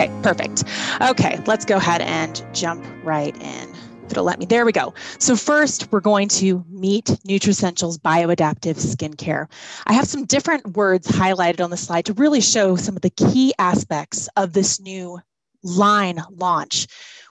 Okay, perfect. Okay, let's go ahead and jump right in. If it'll let me. There we go. So first, we're going to meet Nutricentials bioadaptive skincare. I have some different words highlighted on the slide to really show some of the key aspects of this new line launch.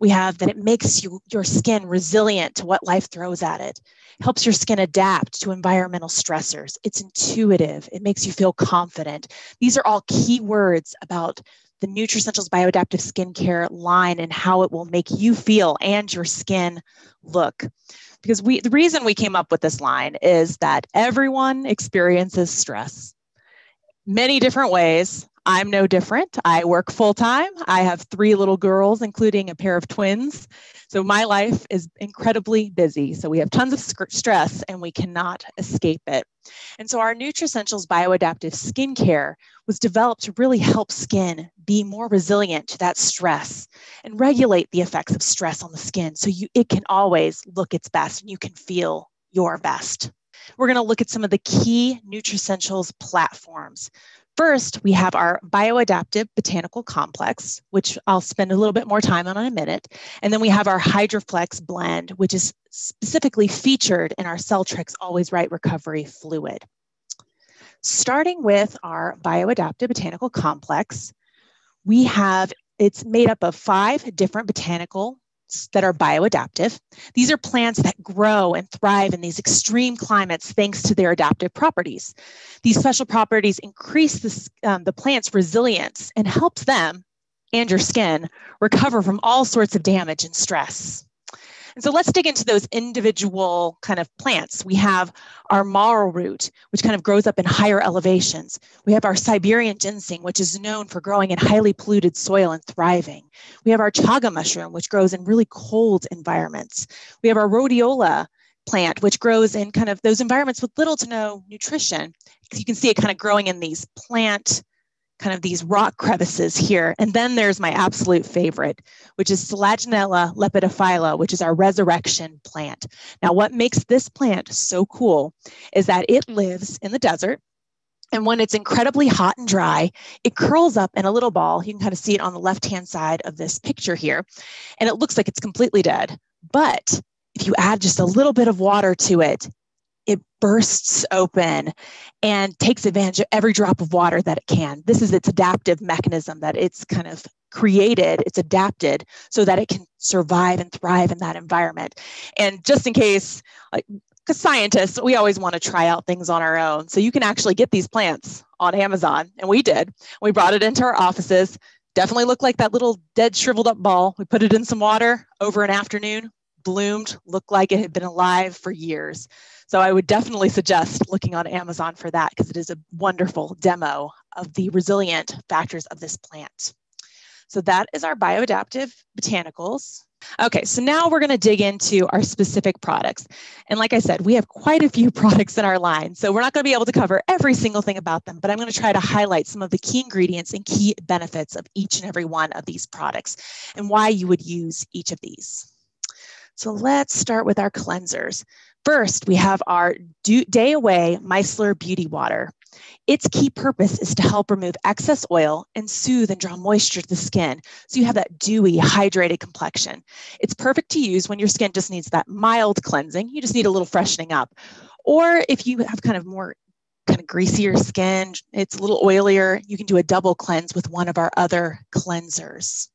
We have that it makes you, your skin resilient to what life throws at it, helps your skin adapt to environmental stressors. It's intuitive, it makes you feel confident. These are all key words about the Nutricentials Bioadaptive Skincare line and how it will make you feel and your skin look. Because we the reason we came up with this line is that everyone experiences stress many different ways. I'm no different. I work full time. I have three little girls, including a pair of twins. So my life is incredibly busy. So we have tons of stress and we cannot escape it. And so our Nutricentials Bioadaptive Skincare was developed to really help skin be more resilient to that stress and regulate the effects of stress on the skin so you it can always look its best and you can feel your best. We're going to look at some of the key Nutricentials platforms. First, we have our bioadaptive botanical complex, which I'll spend a little bit more time on in a minute. And then we have our Hydroflex blend, which is specifically featured in our Celltrex Always Right Recovery fluid. Starting with our bioadaptive botanical complex, we have it's made up of five different botanical that are bioadaptive. These are plants that grow and thrive in these extreme climates thanks to their adaptive properties. These special properties increase the, um, the plant's resilience and helps them and your skin recover from all sorts of damage and stress. And so let's dig into those individual kind of plants. We have our maral root, which kind of grows up in higher elevations. We have our Siberian ginseng, which is known for growing in highly polluted soil and thriving. We have our chaga mushroom, which grows in really cold environments. We have our rhodiola plant, which grows in kind of those environments with little to no nutrition. You can see it kind of growing in these plant kind of these rock crevices here. And then there's my absolute favorite, which is Selaginella lepidophylla, which is our resurrection plant. Now, what makes this plant so cool is that it mm-hmm. lives in the desert. And when it's incredibly hot and dry, it curls up in a little ball. You can kind of see it on the left hand side of this picture here. And it looks like it's completely dead. But if you add just a little bit of water to it, it bursts open and takes advantage of every drop of water that it can. This is its adaptive mechanism that it's kind of created, it's adapted so that it can survive and thrive in that environment. And just in case, like, because scientists, we always want to try out things on our own. So you can actually get these plants on Amazon, and we did. We brought it into our offices. Definitely looked like that little dead, shriveled up ball. We put it in some water over an afternoon, bloomed, looked like it had been alive for years. So I would definitely suggest looking on Amazon for that because it is a wonderful demo of the resilient factors of this plant. So that is our bioadaptive botanicals. Okay, so now we're going to dig into our specific products. And like I said, we have quite a few products in our line. So we're not going to be able to cover every single thing about them, but I'm going to try to highlight some of the key ingredients and key benefits of each and every one of these products and why you would use each of these. So let's start with our cleansers. First, we have our Day Away Micellar Beauty Water. Its key purpose is to help remove excess oil and soothe and draw moisture to the skin so you have that dewy, hydrated complexion. It's perfect to use when your skin just needs that mild cleansing. You just need a little freshening up. Or if you have kind of more kind of greasier skin, it's a little oilier, you can do a double cleanse with one of our other cleansers.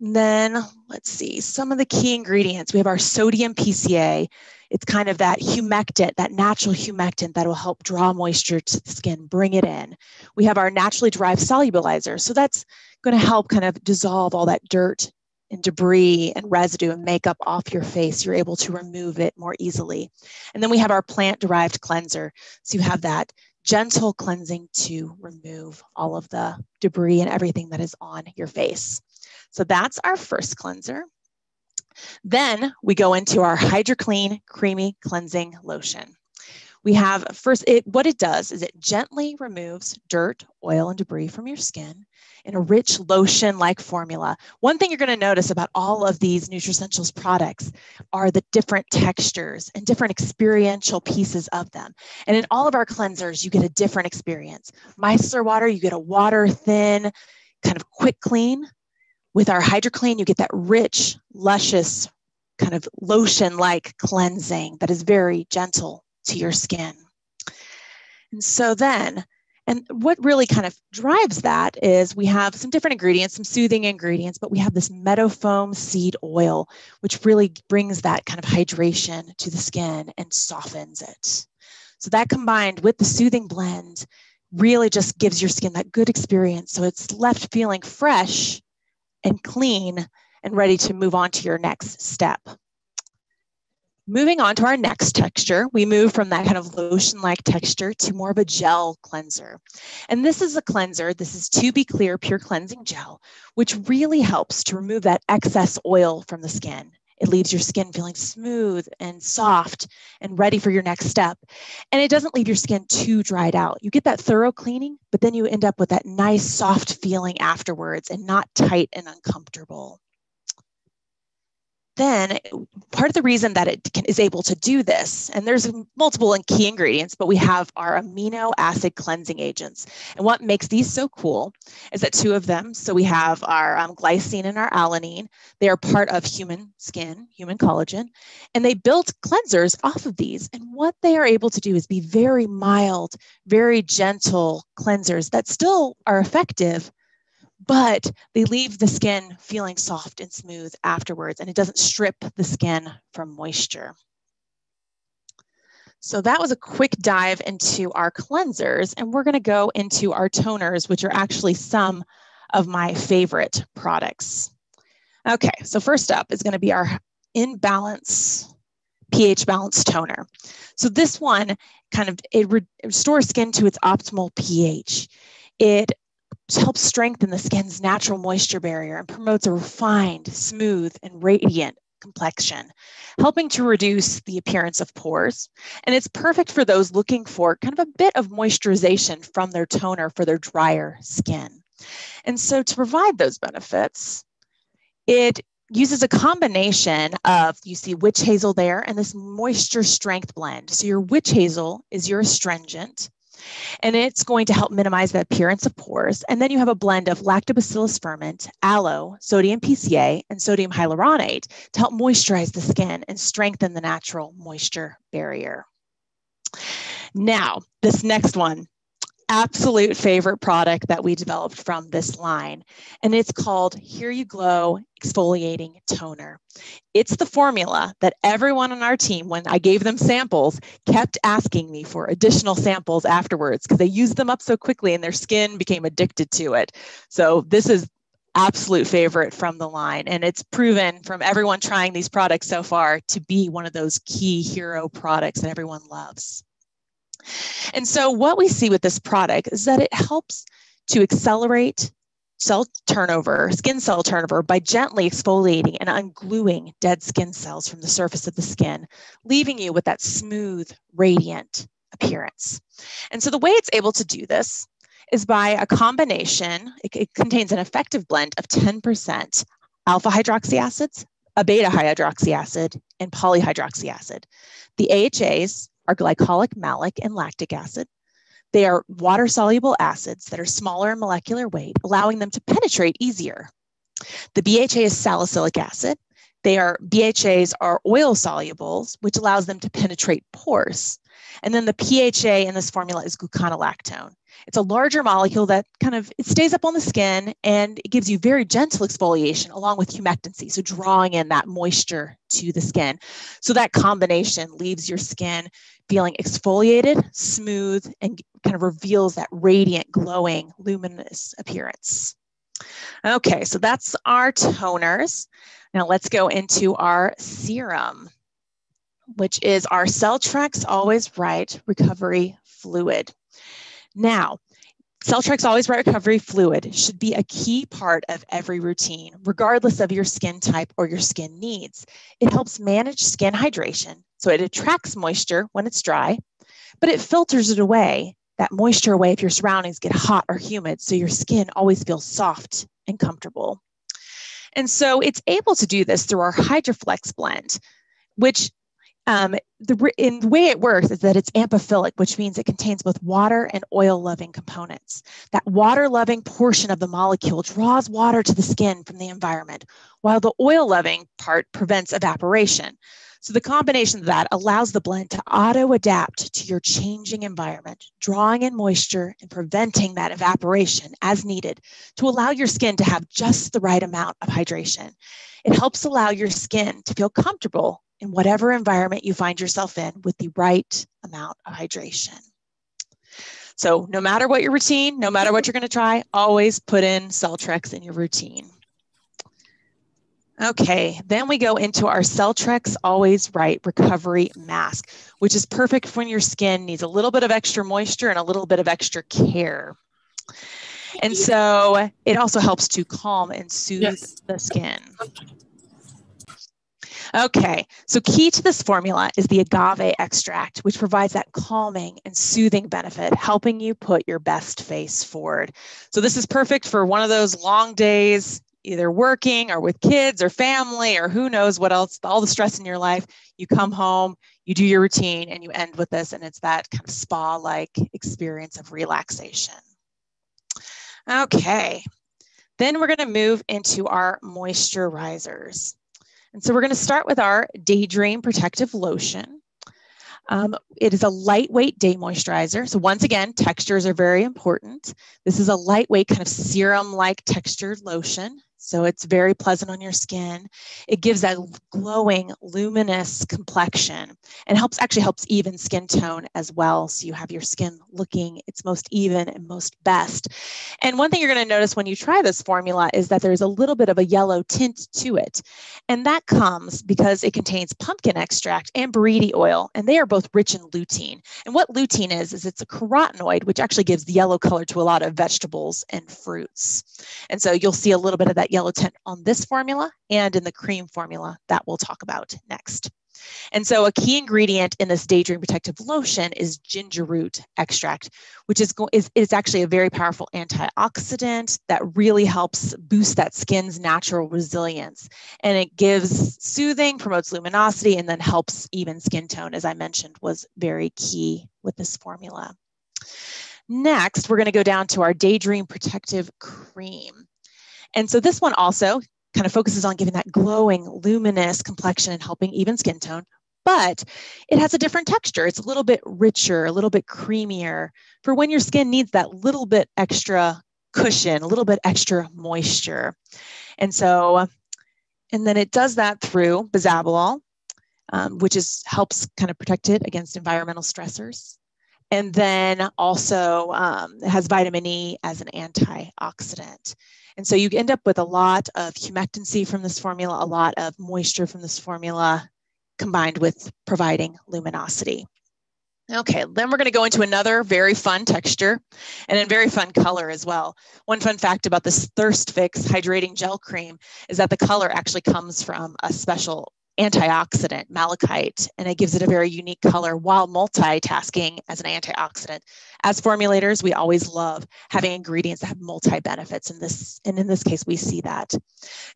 Then let's see some of the key ingredients. We have our sodium PCA. It's kind of that humectant, that natural humectant that will help draw moisture to the skin, bring it in. We have our naturally derived solubilizer. So that's going to help kind of dissolve all that dirt and debris and residue and makeup off your face. You're able to remove it more easily. And then we have our plant derived cleanser. So you have that gentle cleansing to remove all of the debris and everything that is on your face. So that's our first cleanser. Then we go into our HydraClean Creamy Cleansing Lotion. We have first, it, what it does is it gently removes dirt, oil, and debris from your skin in a rich lotion like formula. One thing you're going to notice about all of these Nutricentials products are the different textures and different experiential pieces of them. And in all of our cleansers, you get a different experience. Micellar water, you get a water thin, kind of quick clean. With our HydraClean, you get that rich, luscious, kind of lotion like cleansing that is very gentle to your skin. And so then, and what really kind of drives that is we have some different ingredients, some soothing ingredients, but we have this meadow foam seed oil, which really brings that kind of hydration to the skin and softens it. So that combined with the soothing blend really just gives your skin that good experience. So it's left feeling fresh and clean and ready to move on to your next step. Moving on to our next texture, we move from that kind of lotion-like texture to more of a gel cleanser. And this is a cleanser, this is To Be Clear Pure Cleansing Gel, which really helps to remove that excess oil from the skin. It leaves your skin feeling smooth and soft and ready for your next step. And it doesn't leave your skin too dried out. You get that thorough cleaning, but then you end up with that nice soft feeling afterwards and not tight and uncomfortable then part of the reason that it can, is able to do this, and there's multiple and key ingredients, but we have our amino acid cleansing agents. And what makes these so cool is that two of them, so we have our um, glycine and our alanine, they are part of human skin, human collagen, and they built cleansers off of these. And what they are able to do is be very mild, very gentle cleansers that still are effective, but they leave the skin feeling soft and smooth afterwards, and it doesn't strip the skin from moisture. So that was a quick dive into our cleansers, and we're gonna go into our toners, which are actually some of my favorite products. Okay, so first up is gonna be our In Balance pH balance toner. So this one kind of, it restores skin to its optimal pH. It helps strengthen the skin's natural moisture barrier and promotes a refined, smooth, and radiant complexion, helping to reduce the appearance of pores. And it's perfect for those looking for kind of a bit of moisturization from their toner for their drier skin. And so to provide those benefits, it uses a combination of, you see witch hazel there, and this moisture strength blend. So your witch hazel is your astringent, and it's going to help minimize the appearance of pores. And then you have a blend of lactobacillus ferment, aloe, sodium PCA, and sodium hyaluronate to help moisturize the skin and strengthen the natural moisture barrier. Now, this next one, absolute favorite product that we developed from this line, and it's called Here You Glow Exfoliating Toner. It's the formula that everyone on our team, when I gave them samples, kept asking me for additional samples afterwards because they used them up so quickly and their skin became addicted to it. So, this is absolute favorite from the line and it's proven from everyone trying these products so far to be one of those key hero products that everyone loves. And so, what we see with this product is that it helps to accelerate cell turnover, skin cell turnover, by gently exfoliating and ungluing dead skin cells from the surface of the skin, leaving you with that smooth, radiant appearance. And so, the way it's able to do this is by a combination, it, it contains an effective blend of 10% alpha hydroxy acids, a beta hydroxy acid, and polyhydroxy acid. The AHAs are glycolic malic and lactic acid. They are water soluble acids that are smaller in molecular weight, allowing them to penetrate easier. The BHA is salicylic acid. They are BHAs are oil solubles, which allows them to penetrate pores. And then the PHA in this formula is gluconolactone. It's a larger molecule that kind of it stays up on the skin and it gives you very gentle exfoliation along with humectancy, so drawing in that moisture to the skin. So that combination leaves your skin feeling exfoliated, smooth, and kind of reveals that radiant, glowing, luminous appearance. Okay, so that's our toners. Now let's go into our serum, which is our Celltrex Always Right Recovery Fluid. Now, Celltrex Always Right Recovery Fluid should be a key part of every routine, regardless of your skin type or your skin needs. It helps manage skin hydration, so it attracts moisture when it's dry, but it filters it away, that moisture away if your surroundings get hot or humid, so your skin always feels soft and comfortable. And so it's able to do this through our Hydroflex blend, which um, the, in the way it works is that it's amphiphilic, which means it contains both water and oil loving components. That water loving portion of the molecule draws water to the skin from the environment, while the oil loving part prevents evaporation. So the combination of that allows the blend to auto adapt to your changing environment, drawing in moisture and preventing that evaporation as needed to allow your skin to have just the right amount of hydration. It helps allow your skin to feel comfortable in whatever environment you find yourself in with the right amount of hydration. So no matter what your routine, no matter what you're going to try, always put in Celltrex in your routine. Okay, then we go into our Celltrex Always Right Recovery Mask, which is perfect when your skin needs a little bit of extra moisture and a little bit of extra care. And so it also helps to calm and soothe yes. the skin. Okay, so key to this formula is the agave extract, which provides that calming and soothing benefit, helping you put your best face forward. So this is perfect for one of those long days, either working or with kids or family or who knows what else, all the stress in your life. You come home, you do your routine, and you end with this, and it's that kind of spa like experience of relaxation. Okay, then we're going to move into our moisturizers. And so we're going to start with our Daydream Protective Lotion. Um, it is a lightweight day moisturizer. So once again, textures are very important. This is a lightweight kind of serum-like textured lotion. So it's very pleasant on your skin. It gives that glowing, luminous complexion and helps actually helps even skin tone as well. So you have your skin looking its most even and most best. And one thing you're going to notice when you try this formula is that there's a little bit of a yellow tint to it. And that comes because it contains pumpkin extract and buriti oil, and they are both rich in lutein. And what lutein is, is it's a carotenoid, which actually gives the yellow color to a lot of vegetables and fruits. And so you'll see a little bit of that yellow tint on this formula and in the cream formula that we'll talk about next. And so a key ingredient in this Daydream Protective Lotion is ginger root extract, which is, is, is actually a very powerful antioxidant that really helps boost that skin's natural resilience. And it gives soothing, promotes luminosity, and then helps even skin tone, as I mentioned, was very key with this formula. Next, we're going to go down to our Daydream Protective Cream. And so this one also kind of focuses on giving that glowing, luminous complexion and helping even skin tone, but it has a different texture. It's a little bit richer, a little bit creamier for when your skin needs that little bit extra cushion, a little bit extra moisture. And so, and then it does that through bisabolol, um, which is helps kind of protect it against environmental stressors. And then also um, has vitamin E as an antioxidant. And so you end up with a lot of humectancy from this formula, a lot of moisture from this formula, combined with providing luminosity. Okay, then we're going to go into another very fun texture and a very fun color as well. One fun fact about this Thirst Fix Hydrating Gel Cream is that the color actually comes from a special antioxidant, malachite, and it gives it a very unique color while multitasking as an antioxidant. As formulators, we always love having ingredients that have multi benefits. In this, and in this case, we see that.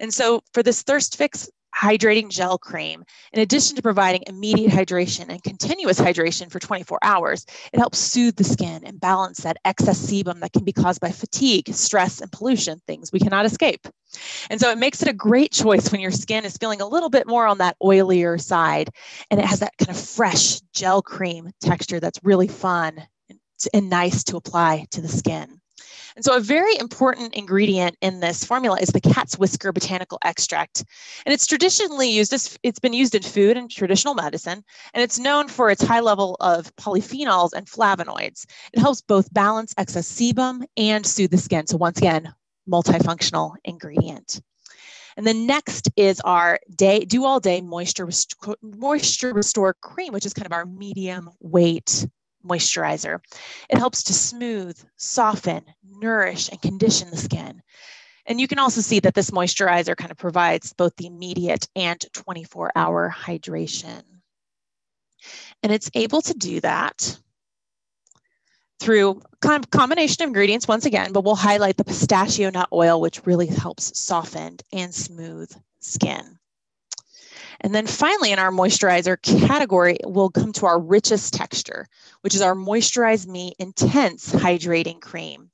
And so for this Thirst Fix hydrating gel cream. In addition to providing immediate hydration and continuous hydration for 24 hours, it helps soothe the skin and balance that excess sebum that can be caused by fatigue, stress, and pollution, things we cannot escape. And so it makes it a great choice when your skin is feeling a little bit more on that oilier side. And it has that kind of fresh gel cream texture that's really fun and nice to apply to the skin. And so a very important ingredient in this formula is the cat's whisker botanical extract. And it's traditionally used, as, it's been used in food and traditional medicine, and it's known for its high level of polyphenols and flavonoids. It helps both balance excess sebum and soothe the skin. So once again, multifunctional ingredient. And then next is our day do all day moisture rest- moisture restore cream, which is kind of our medium weight moisturizer. It helps to smooth, soften, nourish, and condition the skin. And you can also see that this moisturizer kind of provides both the immediate and 24 hour hydration. And it's able to do that through combination of ingredients once again, but we'll highlight the pistachio nut oil, which really helps soften and smooth skin. And then finally, in our moisturizer category, we'll come to our richest texture, which is our Moisturize Me Intense Hydrating Cream.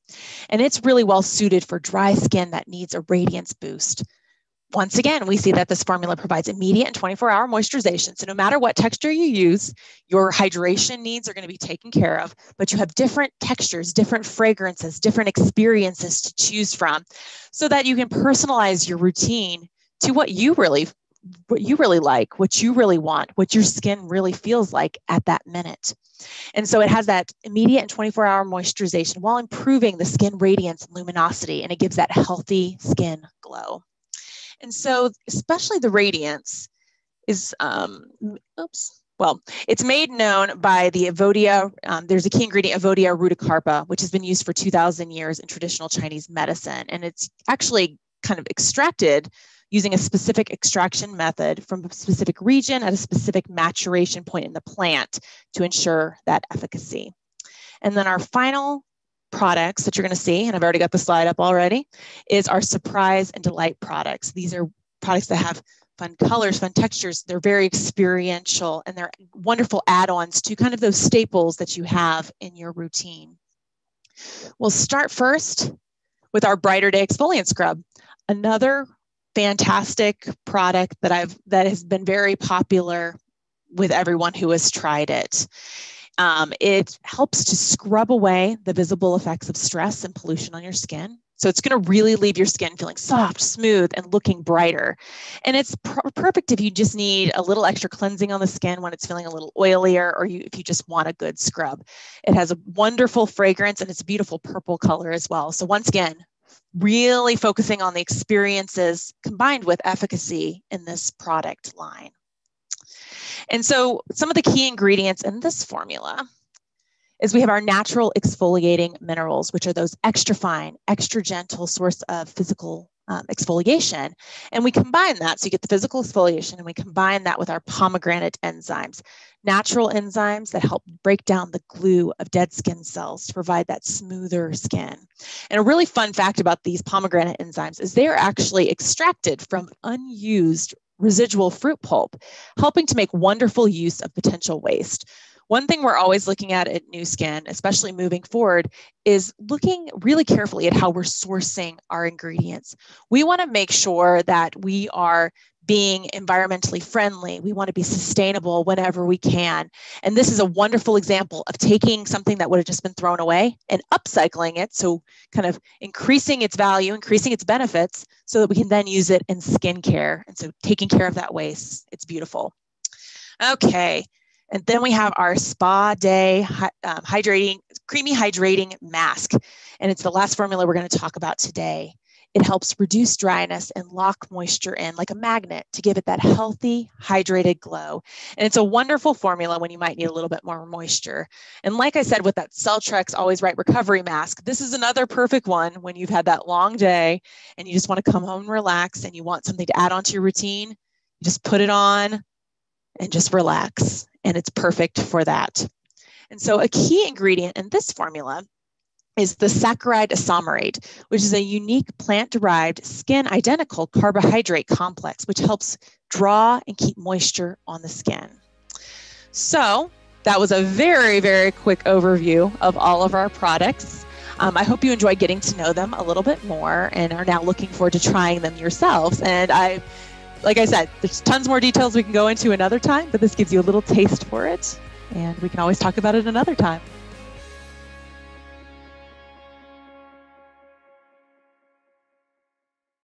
And it's really well suited for dry skin that needs a radiance boost. Once again, we see that this formula provides immediate and 24 hour moisturization. So, no matter what texture you use, your hydration needs are going to be taken care of, but you have different textures, different fragrances, different experiences to choose from so that you can personalize your routine to what you really what you really like, what you really want, what your skin really feels like at that minute. And so it has that immediate and 24 hour moisturization while improving the skin radiance and luminosity, and it gives that healthy skin glow. And so, especially the radiance is, um, oops, well, it's made known by the Evodia. Um, there's a key ingredient, Evodia rutacarpa, which has been used for 2,000 years in traditional Chinese medicine. And it's actually kind of extracted using a specific extraction method from a specific region at a specific maturation point in the plant to ensure that efficacy. And then our final products that you're going to see, and I've already got the slide up already, is our surprise and delight products. These are products that have fun colors, fun textures. They're very experiential and they're wonderful add ons to kind of those staples that you have in your routine. We'll start first with our Brighter Day Exfoliant Scrub, another fantastic product that I've that has been very popular with everyone who has tried it. Um, it helps to scrub away the visible effects of stress and pollution on your skin. So it's going to really leave your skin feeling soft, smooth, and looking brighter. And it's pr- perfect if you just need a little extra cleansing on the skin when it's feeling a little oilier, or you, if you just want a good scrub. It has a wonderful fragrance and it's a beautiful purple color as well. So once again, really focusing on the experiences combined with efficacy in this product line. And so some of the key ingredients in this formula is we have our natural exfoliating minerals, which are those extra fine, extra gentle source of physical um, exfoliation. And we combine that. So you get the physical exfoliation, and we combine that with our pomegranate enzymes, natural enzymes that help break down the glue of dead skin cells to provide that smoother skin. And a really fun fact about these pomegranate enzymes is they're actually extracted from unused residual fruit pulp, helping to make wonderful use of potential waste. One thing we're always looking at at Nu Skin, especially moving forward, is looking really carefully at how we're sourcing our ingredients. We want to make sure that we are being environmentally friendly. We want to be sustainable whenever we can. And this is a wonderful example of taking something that would have just been thrown away and upcycling it. So, kind of increasing its value, increasing its benefits, so that we can then use it in skincare. And so, taking care of that waste. It's beautiful. Okay. And then we have our spa day um, hydrating, creamy hydrating mask. And it's the last formula we're going to talk about today. It helps reduce dryness and lock moisture in like a magnet to give it that healthy, hydrated glow. And it's a wonderful formula when you might need a little bit more moisture. And like I said, with that Celltrex Always Right Recovery Mask, this is another perfect one when you've had that long day and you just want to come home and relax and you want something to add onto your routine. You just put it on and just relax and it's perfect for that. And so, a key ingredient in this formula is the saccharide isomerate, which is a unique plant derived skin identical carbohydrate complex, which helps draw and keep moisture on the skin. So, that was a very, very quick overview of all of our products. Um, I hope you enjoyed getting to know them a little bit more and are now looking forward to trying them yourselves. And I like I said, there's tons more details we can go into another time, but this gives you a little taste for it. And we can always talk about it another time.